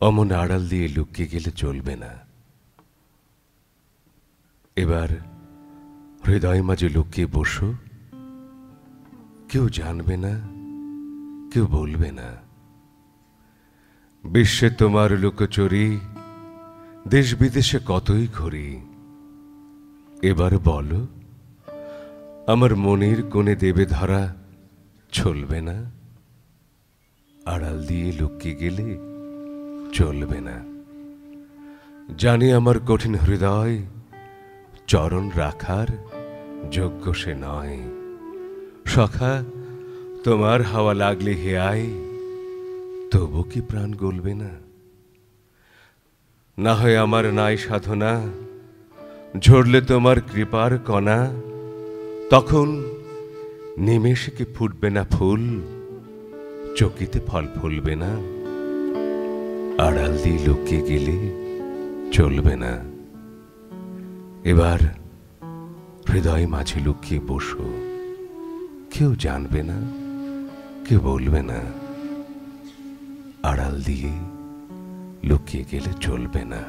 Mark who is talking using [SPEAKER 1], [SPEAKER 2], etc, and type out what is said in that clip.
[SPEAKER 1] অমন আড়াল দিয়ে লুকিয়ে গেলে চলবে না। এবার হৃদয় মাঝে লুকিয়ে বসো। কেউ জানবে না, কেউ বলবে না। বিশ্বে তোমার লুকোচুরি, দেশ বিদেশে কতই ঘুরি। এবার বলো, আমার মনের কোণে দেবে ধরা চলবে না। আড়াল দিয়ে লুকিয়ে গেলে চলবে না। জানি আমার কঠিন হৃদয় চরণ রাখার যোগ্য সে নয়। সখা, তোমার হাওয়া লাগলে হে আয়, তবু কি প্রাণ গলবে না? না হয় আমার নাই সাধনা ঝরলে তোমার কৃপার কণা, তখন নিমেষে কি ফুটবে না ফুল, চকিতে ফল ফুলবে না, আড়াল দিয়ে লুকিয়ে গেলে চলবে না। এবার হৃদয় মাঝে লুকিয়ে বসো, কেউ জানবে না, কেউ বলবে না, আড়াল দিয়ে লুকিয়ে গেলে চলবে না।